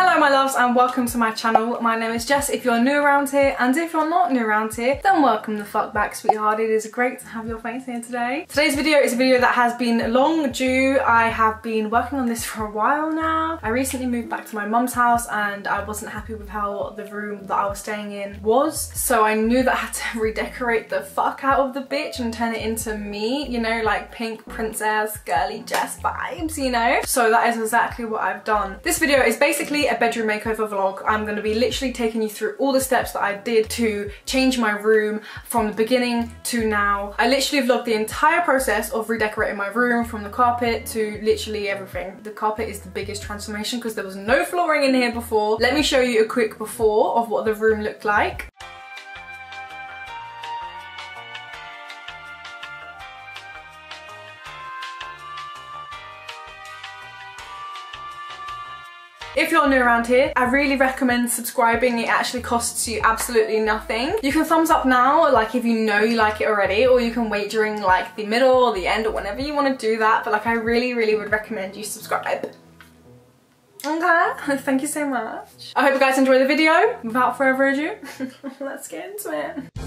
Hello my loves and welcome to my channel. My name is Jess if you're new around here and if you're not new around here then welcome the fuck back sweetheart. It is great to have your face here today. Today's video is a video that has been long due. I have been working on this for a while now. I recently moved back to my mum's house and I wasn't happy with how the room that I was staying in was so I knew that I had to redecorate the fuck out of the bitch and turn it into me you know like pink princess girly Jess vibes you know. So that is exactly what I've done. This video is basically a bedroom makeover vlog. I'm going to be literally taking you through all the steps that I did to change my room from the beginning to now. I literally vlogged the entire process of redecorating my room from the carpet to literally everything. The carpet is the biggest transformation because there was no flooring in here before. Let me show you a quick before of what the room looked like. If you're new around here, I really recommend subscribing. It actually costs you absolutely nothing. You can thumbs up now, like if you know you like it already, or you can wait during like the middle or the end or whenever you want to do that. But like I really, really would recommend you subscribe. Okay, thank you so much. I hope you guys enjoy the video. Without further ado, let's get into it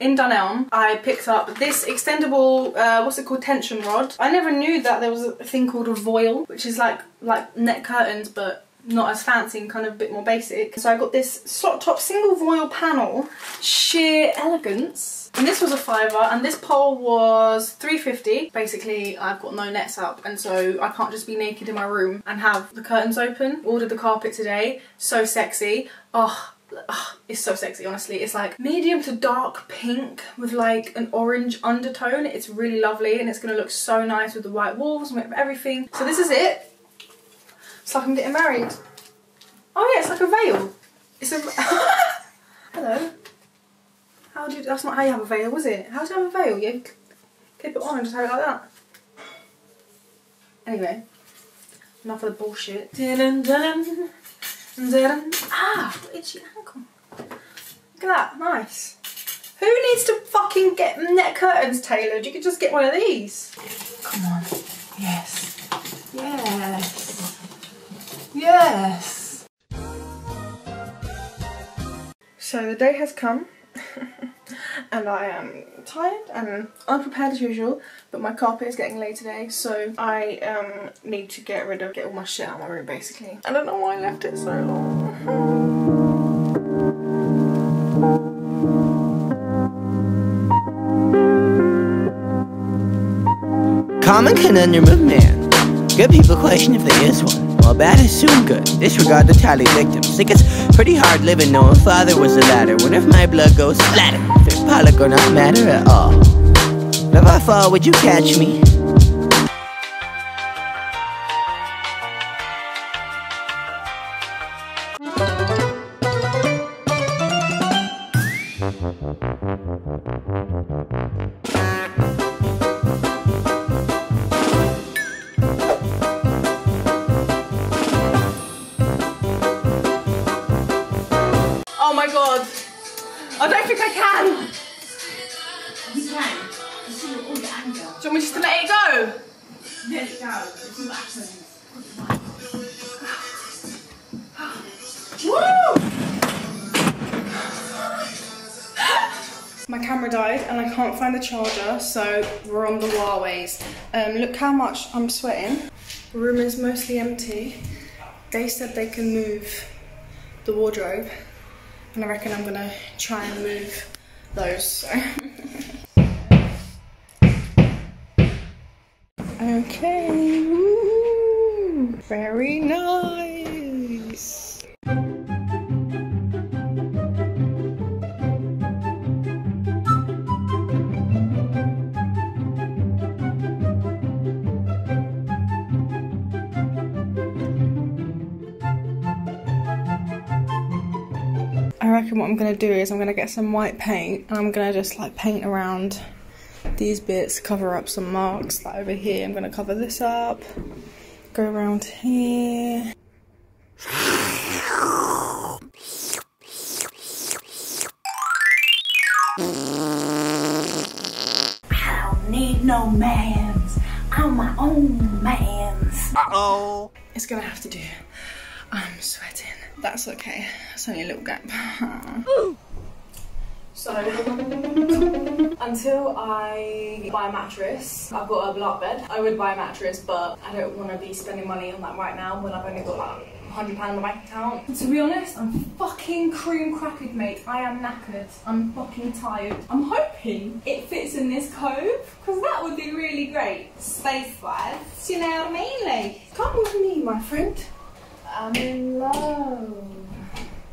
in Dunelm, I picked up this extendable, uh, what's it called, tension rod. I never knew that there was a thing called a voile, which is like like net curtains, but not as fancy and kind of a bit more basic. So I got this slot top single voile panel, sheer elegance. And this was a fiver and this pole was 350. Basically, I've got no nets up and so I can't just be naked in my room and have the curtains open. Ordered the carpet today, so sexy. Oh, oh, it's so sexy honestly. It's like medium to dark pink with like an orange undertone. It's really lovely and it's gonna look so nice with the white walls and with everything. So this is it. It's like I'm getting married. Oh yeah it's like a veil. It's a hello. How do you that's not how you have a veil was it? How do you have a veil? You clip it on and just have it like that. Anyway enough of the bullshit. Dun, dun, dun. Ah, itchy ankle. Look at that, nice. Who needs to fucking get net curtains tailored? You could just get one of these. Come on. Yes. Yes. Yes. So the day has come. and I am tired and unprepared as usual but my carpet is getting laid today so I um, need to get rid of, get all my shit out of my room basically. I don't know why I left it so long. Common conundrum of man. Good people question if there is one. While bad is soon good, disregard the tally victims. Think it's pretty hard living knowing father was a ladder. What if my blood goes splatter? Or not matter at all. If I fall, would you catch me? My camera died and I can't find the charger, so we're on the Huawei's. Um, look how much I'm sweating. The room is mostly empty. They said they can move the wardrobe and I reckon I'm gonna try and move those. So. okay, very nice. What I'm going to do is I'm going to get some white paint and I'm going to just like paint around these bits, cover up some marks like over here. I'm going to cover this up, go around here. I don't need no mans. I'm my own mans. Uh-oh. it's gonna have to do. I'm sweating. That's okay. It's only a little gap. So, until I buy a mattress, I've got a block bed. I would buy a mattress, but I don't want to be spending money on that right now when I've only got like £100 in my bank account. To be honest, I'm fucking cream crackered, mate. I am knackered. I'm fucking tired. I'm hoping it fits in this cove, because that would be really great. Space-wise, you know what I mean? Like, come with me, my friend. I'm in love.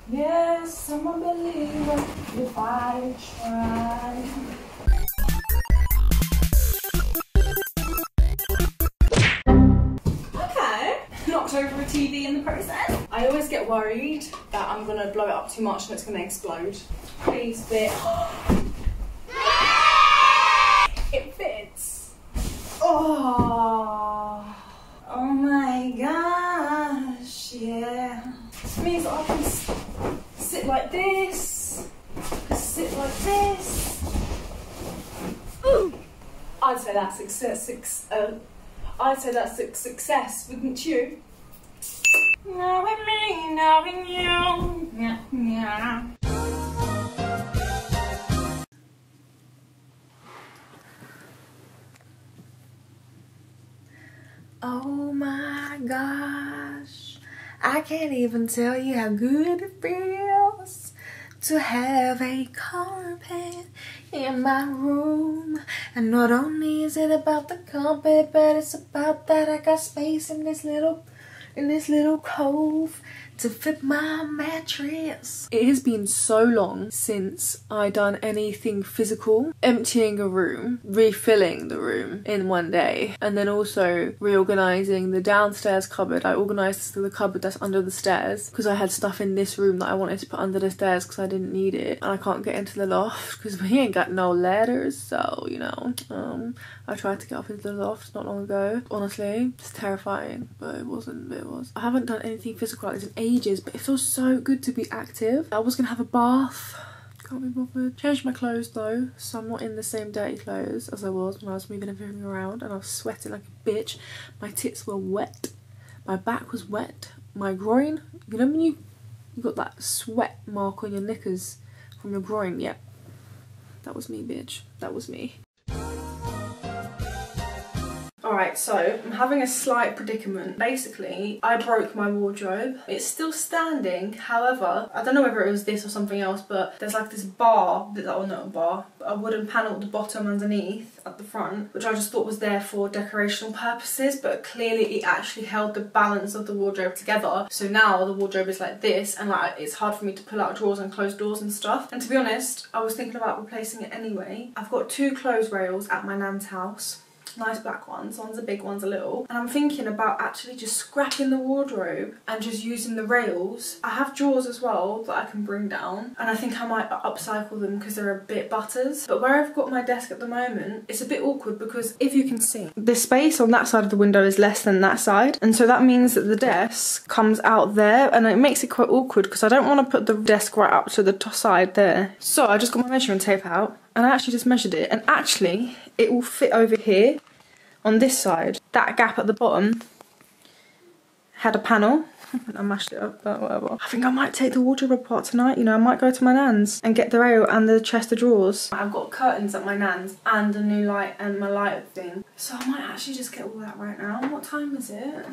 Yes, I'm a believer if I try. Okay. Knocked over a TV in the process. I always get worried that I'm gonna blow it up too much and it's gonna explode. Please fit. it fits. Oh. Oh my gosh, yeah. This means I can s- sit like this, sit like this. Ooh. I'd say that's success. suc- Uh, I'd say that's success, wouldn't you? Knowing me, knowing you. Yeah, yeah. Oh my gosh, I can't even tell you how good it feels to have a carpet in my room. And not only is it about the carpet, but it's about that I got space in this little in this little cove to fit my mattress. It has been so long since I done anything physical. Emptying a room, refilling the room in one day, and then also reorganizing the downstairs cupboard. I organized the cupboard that's under the stairs because I had stuff in this room that I wanted to put under the stairs because I didn't need it, and I can't get into the loft because we ain't got no ladders. So you know, um, I tried to get up into the loft not long ago. Honestly, it's terrifying, but it wasn't. It was. I haven't done anything physical like this in ages, but it feels so good to be active. I was gonna have a bath. Can't be bothered. Changed my clothes though, so I'm not in the same dirty clothes as I was when I was moving everything around, and I was sweating like a bitch. My tits were wet. My back was wet. My groin. You know when you you got that sweat mark on your knickers from your groin? Yep. That was me, bitch. That was me. Alright, so I'm having a slight predicament. Basically, I broke my wardrobe. It's still standing, however, I don't know whether it was this or something else, but there's like this bar, oh not a bar, a wooden panel at the bottom underneath at the front, which I just thought was there for decorational purposes, but clearly it actually held the balance of the wardrobe together. So now the wardrobe is like this, and like it's hard for me to pull out drawers and close doors and stuff. And to be honest, I was thinking about replacing it anyway. I've got two clothes rails at my nan's house nice black ones. One's a big, one's a little. And I'm thinking about actually just scrapping the wardrobe and just using the rails. I have drawers as well that I can bring down. And I think I might upcycle them because they're a bit butters. But where I've got my desk at the moment, it's a bit awkward because if you can see, the space on that side of the window is less than that side. And so that means that the desk comes out there and it makes it quite awkward because I don't want to put the desk right up to the top side there. So I just got my measuring tape out and I actually just measured it and actually it will fit over here on this side. That gap at the bottom had a panel. I mashed it up, but whatever. I think I might take the wardrobe apart tonight, you know, I might go to my nan's and get the rail and the chest of drawers. I've got curtains at my nan's and a new light and my light thing. So I might actually just get all that right now. What time is it?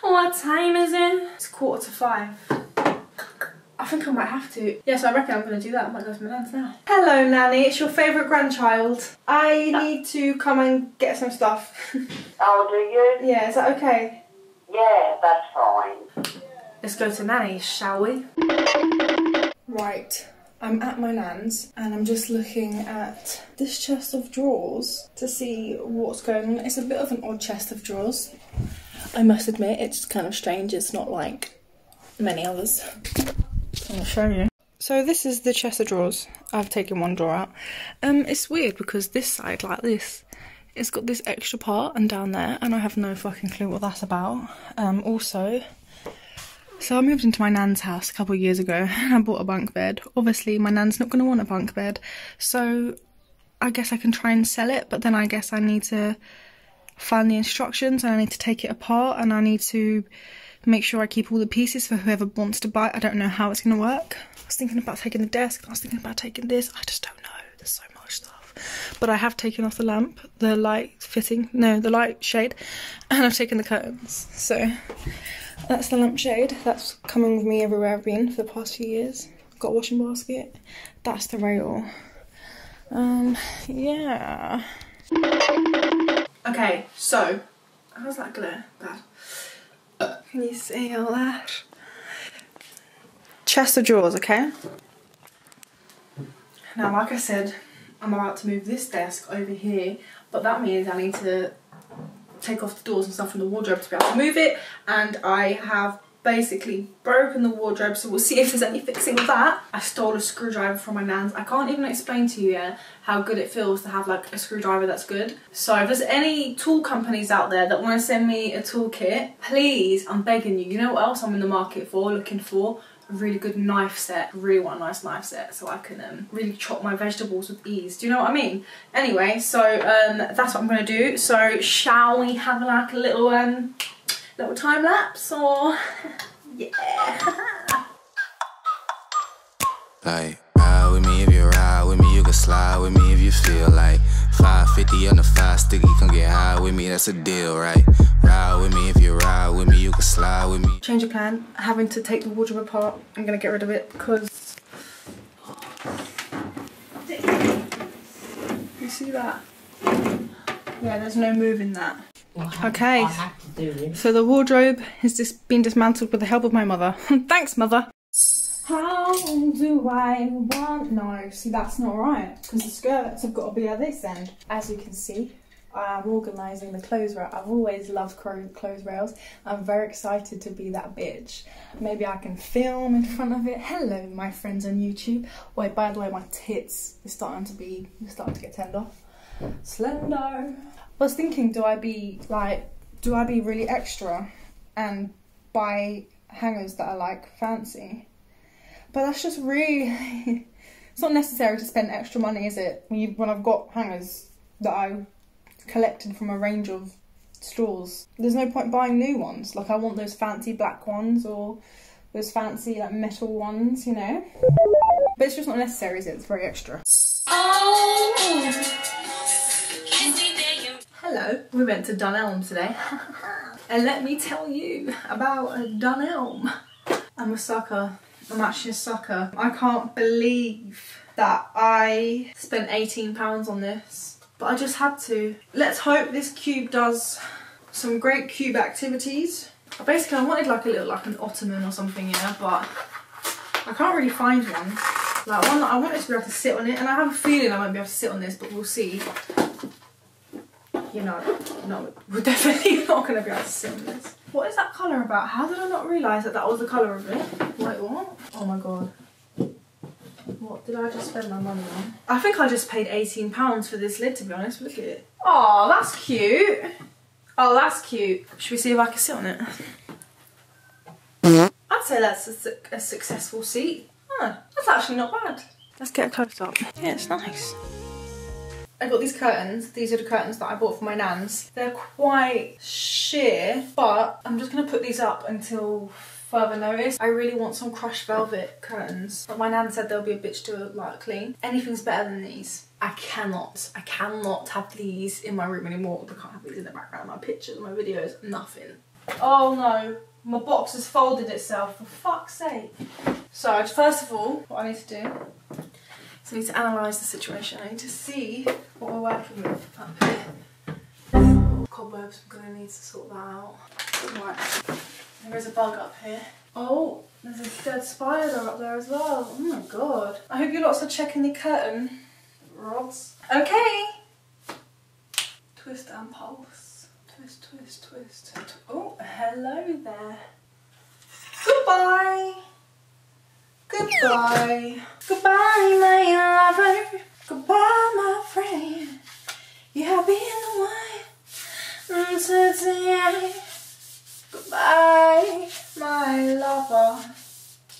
What time is it? It's quarter to five. I think I might have to. Yes, I reckon I'm going to do that. I might go to my nan's now. Hello, Nanny. It's your favourite grandchild. I uh, need to come and get some stuff. Oh, do you? yeah, is that okay? Yeah, that's fine. Let's go to Nanny's, shall we? Right. I'm at my nan's and I'm just looking at this chest of drawers to see what's going on. It's a bit of an odd chest of drawers. I must admit, it's kind of strange. It's not like many others. I'll show you. So this is the chest of drawers. I've taken one drawer out. Um, it's weird because this side, like this, it's got this extra part and down there, and I have no fucking clue what that's about. Um, also, so I moved into my nan's house a couple of years ago and I bought a bunk bed. Obviously, my nan's not going to want a bunk bed, so I guess I can try and sell it, but then I guess I need to find the instructions and I need to take it apart and I need to make sure I keep all the pieces for whoever wants to buy. I don't know how it's gonna work. I was thinking about taking the desk. I was thinking about taking this. I just don't know. There's so much stuff. But I have taken off the lamp, the light fitting, no, the light shade, and I've taken the curtains. So that's the lampshade. That's coming with me everywhere I've been for the past few years. Got a washing basket. That's the rail. Um, yeah. Okay, so how's that glare? Bad. Can you see all that? Chest of drawers, okay? Now, like I said, I'm about to move this desk over here, but that means I need to take off the doors and stuff from the wardrobe to be able to move it, and I have basically broken the wardrobe, so we'll see if there's any fixing with that. I stole a screwdriver from my nan's. I can't even explain to you yet how good it feels to have like a screwdriver that's good. So if there's any tool companies out there that want to send me a toolkit, please, I'm begging you. You know what else I'm in the market for, looking for? A really good knife set, really want a nice knife set so I can um, really chop my vegetables with ease. Do you know what I mean? Anyway, so um, that's what I'm going to do. So shall we have like a little um, little time lapse or yeah. Like, ride with me if you ride with me, you can slide with me if you feel like 550 on the five sticky, come get high with me, that's a deal, right? Ride with me if you ride with me, you can slide with me. Change of plan, having to take the wardrobe apart. I'm gonna get rid of it because you see that? Yeah, there's no moving that. Okay. I have to do this. So the wardrobe has just been dismantled with the help of my mother. Thanks, mother. How do I want? No, see that's not right because the skirts have got to be at this end. As you can see, I am organising the clothes rail. I've always loved cro- clothes rails. I'm very excited to be that bitch. Maybe I can film in front of it. Hello, my friends on YouTube. Wait, by the way, my tits are starting to be starting to get tender. Slender. I was thinking, do I be like, do I be really extra and buy hangers that are like fancy? But that's just really. it's not necessary to spend extra money, is it? When you when I've got hangers that I collected from a range of stores. There's no point buying new ones. Like I want those fancy black ones or those fancy like metal ones, you know. But it's just not necessary, is it? It's very extra. Oh. Hello, we went to Dunelm today. and let me tell you about Dunelm. I'm a sucker. I'm actually a sucker. I can't believe that I spent £18 on this. But I just had to. Let's hope this cube does some great cube activities. Basically, I wanted like a little, like an ottoman or something, yeah, but I can't really find one. Like one that I wanted to be able to sit on it, and I have a feeling I won't be able to sit on this, but we'll see. You know, no, we're definitely not going to be able to on this. What is that colour about? How did I not realise that that was the colour of it? Wait, what? Oh my god. What did I just spend my money on? I think I just paid £18 for this lid, to be honest. Look at it. Oh, that's cute. Oh, that's cute. Should we see if I can sit on it? I'd say that's a, su- a successful seat. Huh, that's actually not bad. Let's get a close up. Yeah, it's nice. I got these curtains. These are the curtains that I bought for my nans. They're quite sheer, but I'm just gonna put these up until further notice. I really want some crushed velvet curtains, but my nan said they'll be a bitch to like clean. Anything's better than these. I cannot, I cannot have these in my room anymore. I can't have these in the background. My pictures, my videos, nothing. Oh no, my box has folded itself, for fuck's sake. So, first of all, what I need to do is I need to analyse the situation. I need to see what we're working with up here. Cobwebs, I'm gonna need to sort that out. Right, there is a bug up here. Oh, there's a dead spider up there as well. Oh my god. I hope you lots are checking the curtain rods. Okay. Twist and pulse. Twist, twist, twist. Oh, hello there. Goodbye. Goodbye. Goodbye, my lover. Goodbye, my friend. You have been the one mm, today. Goodbye, my lover.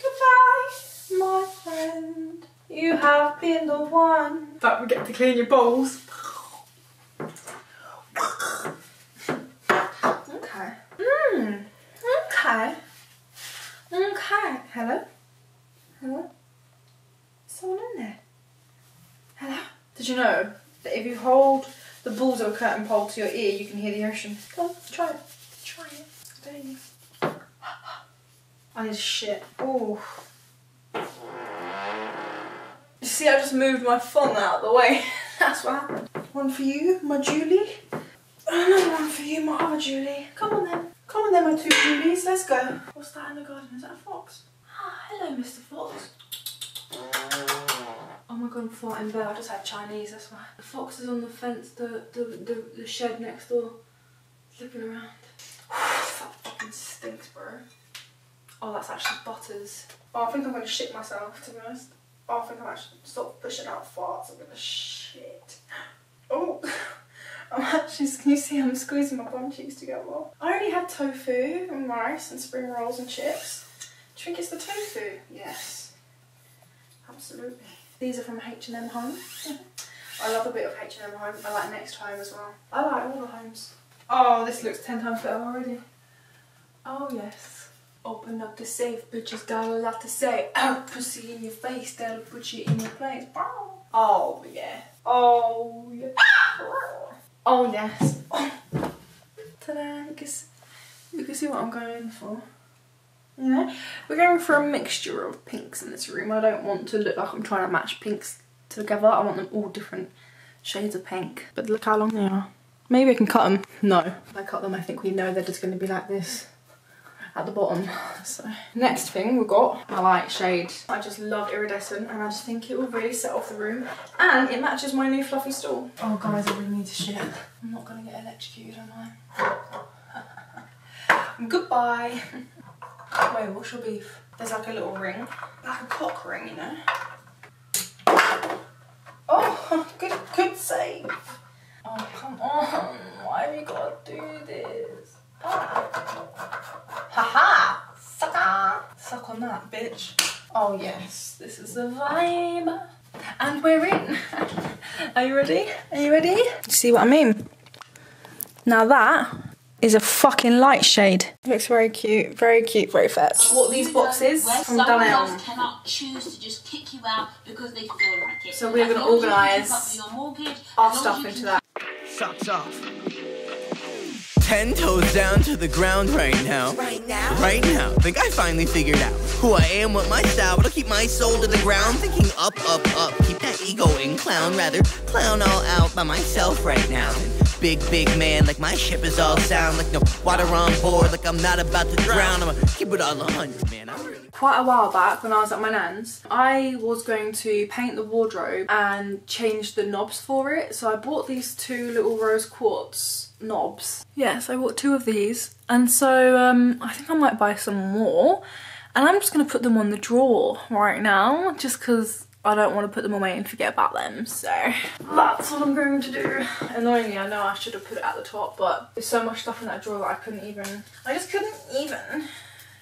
Goodbye, my friend. You have been the one. Don't forget to clean your bowls. Okay. Mmm. Okay. Okay. Hello? Hello? Someone in there? Hello? Did you know that if you hold the balls of a curtain pole to your ear, you can hear the ocean? Come on, try it. Try it. I dare you. I need shit. Oh. You see, I just moved my phone out of the way. That's what happened. One for you, my Julie. Another one for you, my other Julie. Come on then. Come on then, my two Julies. Let's go. What's that in the garden? Is that a fox? Ah, hello, Mr. Fox. Oh my god, I'm farting bad. I just had Chinese, that's why. The fox is on the fence, the, the, the, the shed next door. Looking around. that fucking stinks, bro. Oh, that's actually butters. Oh, I think I'm gonna shit myself, to be honest. Oh, I think I'm actually stop pushing out farts. I'm gonna shit. Oh, I'm actually. Can you see? I'm squeezing my bum cheeks together. I already had tofu and rice and spring rolls and chips. Think it's the tofu? Yes, absolutely. These are from H and M Home. I love a bit of H and M Home. I like Next Home as well. I like all the homes. Oh, this looks ten times better already. Oh yes. Open up the safe, bitches got a lot to say. Oh, pussy in your face, that'll put you in your place. Oh yeah. Oh yeah. Oh yes. Ta-da! You can, you can see what I'm going for. Know, we're going for a mixture of pinks in this room. I don't want to look like I'm trying to match pinks together. I want them all different shades of pink. But look how long they are. Maybe I can cut them. No. If I cut them, I think we know they're just going to be like this at the bottom. So next thing we've got a light shade. I just love iridescent and I just think it will really set off the room. And it matches my new fluffy stool. Oh guys, I really need to shit. I'm not gonna get electrocuted, am I? Goodbye. Wait, what's your beef? There's like a little ring. Like a cock ring, you know? Oh, good good save. Oh come on. Why have you gotta do this? Haha! Sucker! Suck on that, bitch. Oh yes, this is the vibe. And we're in. Are you ready? Are you ready? You See what I mean? Now that is a fucking light shade. Looks very cute, very cute, very fetch. What these boxes Where from someone Dunelm. else cannot choose to just kick you out because they feel like it. So we're gonna long as you organise keep up with your mortgage, Our stuff into that. Socks off. Ten toes down to the ground right now. Right now? Right now. Think I finally figured out who I am, what my style, what'll keep my soul to the ground. Thinking up, up, up. Keep that ego in clown. Rather clown all out by myself right now. Big, big man, like my ship is all sound. Like no water on board, like I'm not about to drown. I'ma keep it all hundred, man. I'm really quite a while back when I was at my nan's, I was going to paint the wardrobe and change the knobs for it. So I bought these two little rose quartz knobs. Yes, I bought two of these. And so um, I think I might buy some more. And I'm just going to put them on the drawer right now just because I don't want to put them away and forget about them. So that's what I'm going to do. Annoyingly, I know I should have put it at the top, but there's so much stuff in that drawer that I couldn't even, I just couldn't even,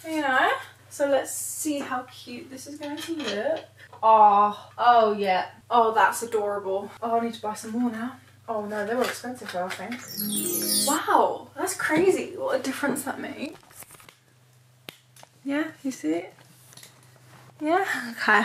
you know? So let's see how cute this is going to look. Oh, oh yeah. Oh, that's adorable. Oh, I need to buy some more now. Oh no, they were expensive though, I think. Wow, that's crazy. What a difference that makes. Yeah, you see it? Yeah? Okay.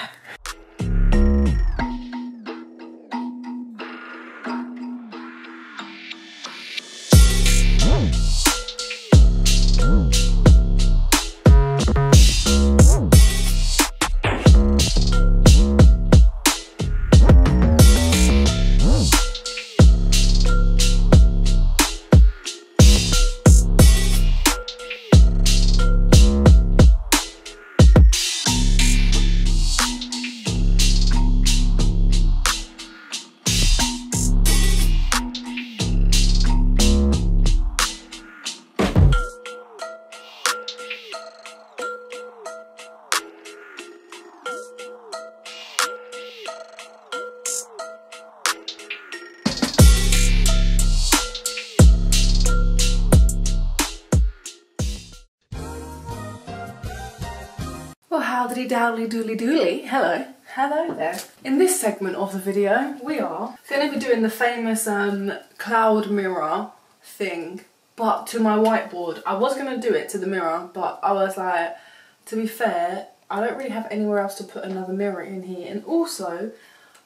Dowdy dooley dooley. Hello. Hello there. In this segment of the video, we are going to be doing the famous um, cloud mirror thing, but to my whiteboard. I was going to do it to the mirror, but I was like, to be fair, I don't really have anywhere else to put another mirror in here. And also,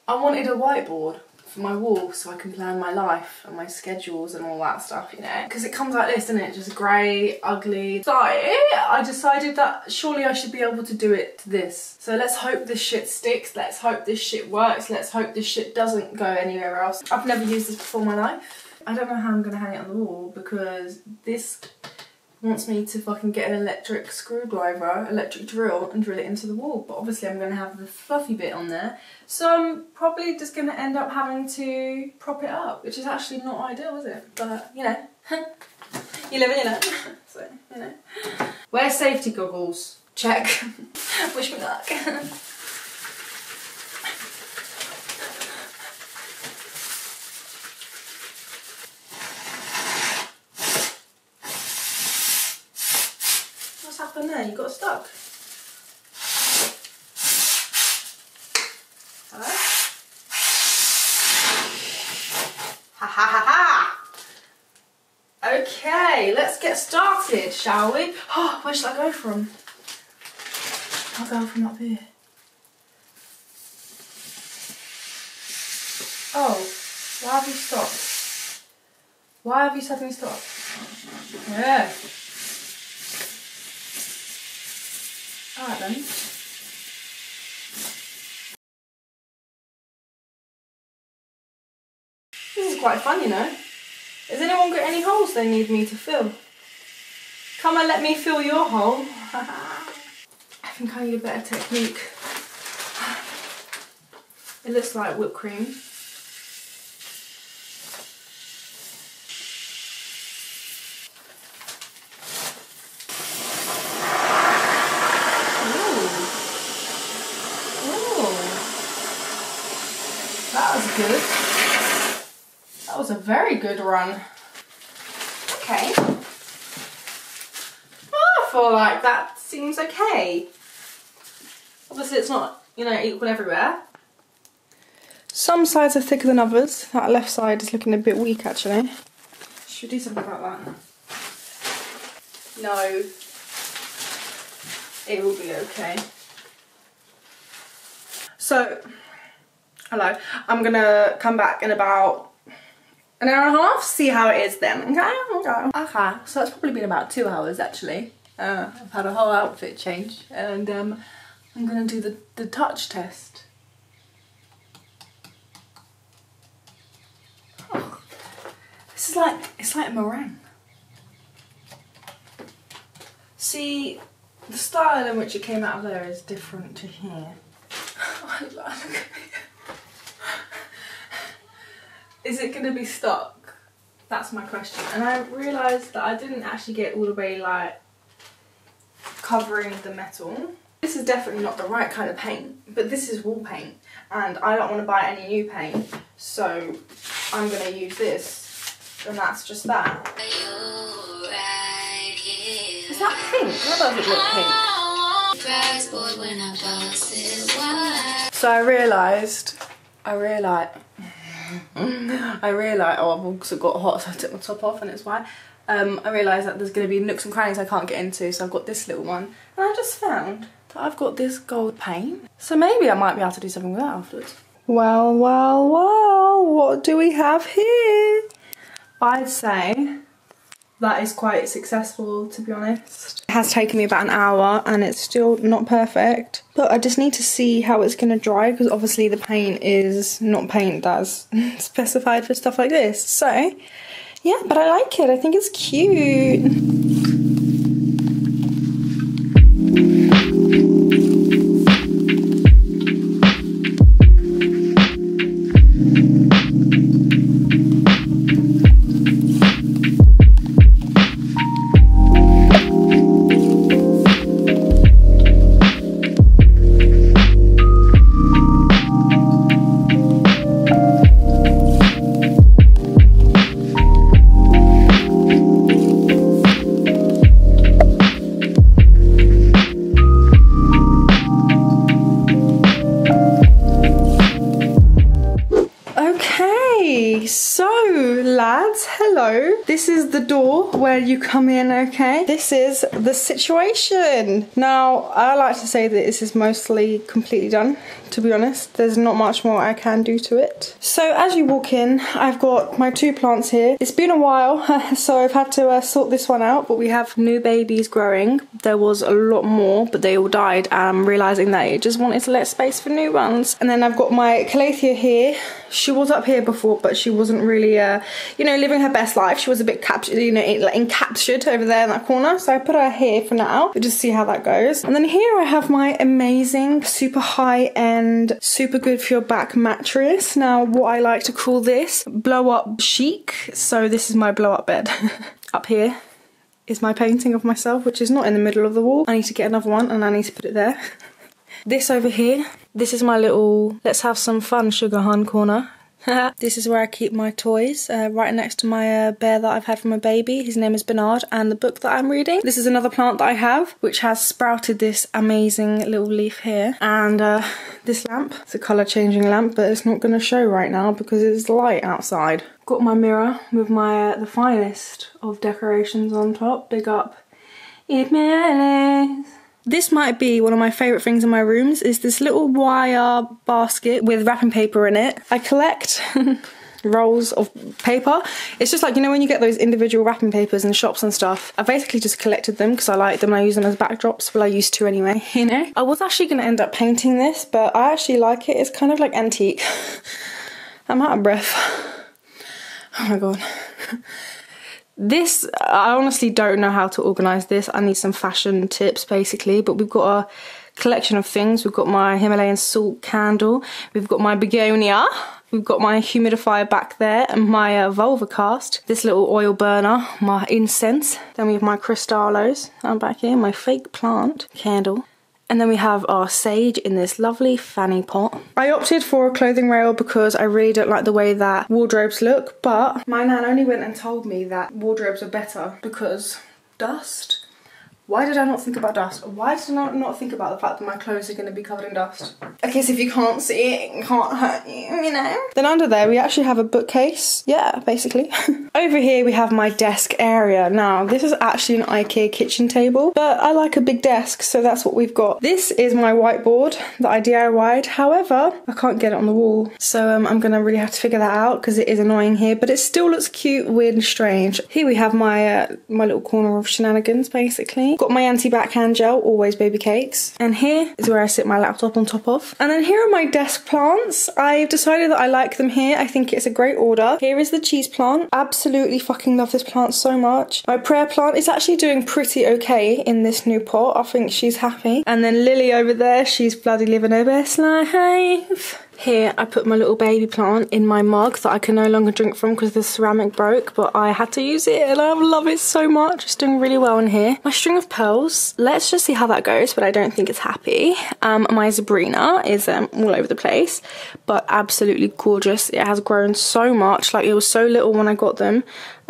I wanted a whiteboard for my wall so I can plan my life and my schedules and all that stuff, you know? Because it comes like this, doesn't it? Just grey, ugly. So I decided that surely I should be able to do it this. So let's hope this shit sticks. Let's hope this shit works. Let's hope this shit doesn't go anywhere else. I've never used this before in my life. I don't know how I'm going to hang it on the wall because this wants me to fucking get an electric screwdriver, electric drill and drill it into the wall. But obviously I'm going to have the fluffy bit on there. So I'm probably just going to end up having to prop it up, which is actually not ideal, is it? But, you know, you live and you learn. so, you know. Wear safety goggles. Check. Wish me luck. What's happened there? You got stuck? Hello? Ha ha ha ha! Okay, let's get started, shall we? Oh, where should I go from? I'll go from up here. Oh, why have you stopped? Why have you suddenly stopped? Yeah. Alright then. This is quite fun, you know. Has anyone got any holes they need me to fill? Come and let me fill your hole. I think I need a better technique. It looks like whipped cream. Good. That was a very good run. Okay. Well, I feel like that seems okay. Obviously it's not, you know, equal everywhere. Some sides are thicker than others. That left side is looking a bit weak actually. Should we do something about that? No. It will be okay. So, hello. I'm gonna come back in about an hour and a half, see how it is then. Okay, okay. Okay, so it's probably been about two hours actually. Uh, I've had a whole outfit change and um, I'm gonna do the, the touch test. Oh, this is like, it's like a meringue. See, the style in which it came out of there is different to here. Is it going to be stuck? That's my question. And I realised that I didn't actually get all the way like covering the metal. This is definitely not the right kind of paint, but this is wall paint and I don't want to buy any new paint, so I'm going to use this and that's just that. Is that pink? How does it look pink? So I realised, I realised, I realised, oh I've also got hot so I took my top off and it's white. Um, I realised that there's going to be nooks and crannies I can't get into so I've got this little one. And I just found that I've got this gold paint. So maybe I might be able to do something with that afterwards. Well, well, well, what do we have here? I'd say that is quite successful to be honest. It has taken me about an hour and it's still not perfect but I just need to see how it's going to dry because obviously the paint is not paint that's specified for stuff like this so yeah but I like it I think it's cute. This is the door where you come in, okay? This is the situation. Now, I like to say that this is mostly completely done, to be honest. There's not much more I can do to it. So as you walk in, I've got my two plants here. It's been a while, so I've had to uh, sort this one out, but we have new babies growing. There was a lot more, but they all died. I'm realizing that it just wanted to let space for new ones. And then I've got my Calathea here. She was up here before, but she wasn't really, uh, you know, living her best life. She was a bit captured, you know, encaptured over there in that corner. So I put her here for now. We'll just see how that goes. And then here I have my amazing, super high-end, super good for your back mattress. Now, what I like to call this, blow-up chic. So this is my blow-up bed up here is my painting of myself, which is not in the middle of the wall. I need to get another one and I need to put it there. this over here, this is my little let's have some fun sugar hun corner. this is where I keep my toys, uh, right next to my uh, bear that I've had from a baby. His name is Bernard, and the book that I'm reading. This is another plant that I have, which has sprouted this amazing little leaf here. And uh, this lamp, it's a colour changing lamp, but it's not going to show right now because it's light outside. Got my mirror with my uh, the finest of decorations on top. Big up. It this might be one of my favourite things in my rooms is this little wire basket with wrapping paper in it. I collect rolls of paper. It's just like, you know, when you get those individual wrapping papers in shops and stuff, I basically just collected them because I like them and I use them as backdrops. Well, I used to anyway, you know? I was actually going to end up painting this, but I actually like it. It's kind of like antique. I'm out of breath. Oh my god. This, I honestly don't know how to organise this. I need some fashion tips basically, but we've got a collection of things. We've got my Himalayan salt candle, we've got my begonia, we've got my humidifier back there and my uh, vulva cast, this little oil burner, my incense, then we have my crystallos, I'm back here, my fake plant candle, and then we have our sage in this lovely fanny pot. I opted for a clothing rail because I really don't like the way that wardrobes look, but my nan only went and told me that wardrobes are better because dust why did I not think about dust? Why did I not, think about the fact that my clothes are going to be covered in dust? I guess if you can't see it, it can't hurt you, you know? Then under there, we actually have a bookcase. Yeah, basically. Over here, we have my desk area. Now, this is actually an IKEA kitchen table, but I like a big desk, so that's what we've got. This is my whiteboard that I DIY'd. However, I can't get it on the wall, so um, I'm going to really have to figure that out because it is annoying here, but it still looks cute, weird, and strange. Here we have my, uh, my little corner of shenanigans, basically. Got my anti-bac hand gel, always baby cakes. And here is where I sit my laptop on top of. And then here are my desk plants. I've decided that I like them here. I think it's a great order. Here is the cheese plant. Absolutely fucking love this plant so much. My prayer plant is actually doing pretty okay in this new pot. I think she's happy. And then Lily over there, she's bloody living her best life. Here I put my little baby plant in my mug that I can no longer drink from because the ceramic broke, but I had to use it and I love it so much. It's doing really well in here. My string of pearls, let's just see how that goes, but I don't think it's happy. Um, my Sabrina is um, all over the place, but absolutely gorgeous. It has grown so much, like it was so little when I got them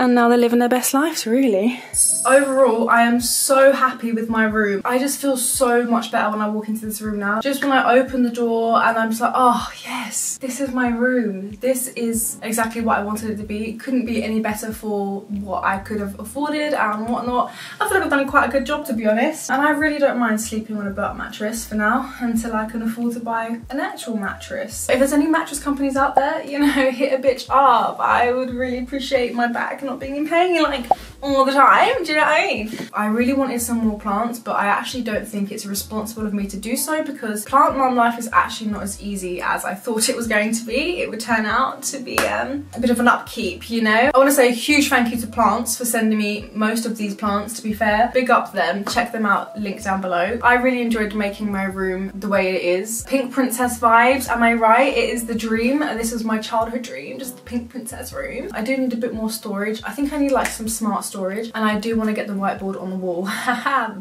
and now they're living their best lives really. Overall, I am so happy with my room. I just feel so much better when I walk into this room now. Just when I open the door and I'm just like, oh yes, this is my room. This is exactly what I wanted it to be. It couldn't be any better for what I could have afforded and whatnot. I feel like I've done quite a good job to be honest. And I really don't mind sleeping on a butt mattress for now until I can afford to buy an actual mattress. If there's any mattress companies out there, you know, hit a bitch up. I would really appreciate my back not being in pain You're like all the time, do you know what I mean? I really wanted some more plants, but I actually don't think it's responsible of me to do so because plant mom life is actually not as easy as I thought it was going to be. It would turn out to be um, a bit of an upkeep, you know? I want to say a huge thank you to PLNTS for sending me most of these plants, to be fair. Big up them, check them out, link down below. I really enjoyed making my room the way it is. Pink princess vibes, am I right? It is the dream. This was my childhood dream, just the pink princess room. I do need a bit more storage. I think I need like some smart storage storage and I do want to get the whiteboard on the wall.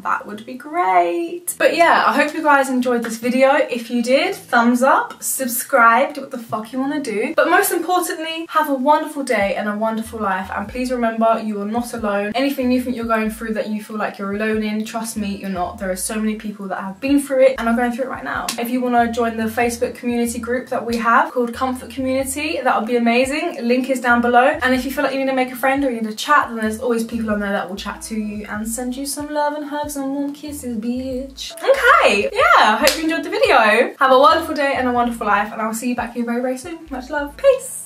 that would be great. But yeah, I hope you guys enjoyed this video. If you did, thumbs up, subscribe, do what the fuck you want to do. But most importantly, have a wonderful day and a wonderful life. And please remember, you are not alone. Anything you think you're going through that you feel like you're alone in, trust me, you're not. There are so many people that have been through it and are going through it right now. If you want to join the Facebook community group that we have called Comfort Community, that would be amazing. Link is down below. And if you feel like you need to make a friend or you need to chat, then there's always people on there that will chat to you and send you some love and hugs and warm kisses, bitch. Okay, yeah, I hope you enjoyed the video. Have a wonderful day and a wonderful life, and I'll see you back here very, very soon. Much love. Peace.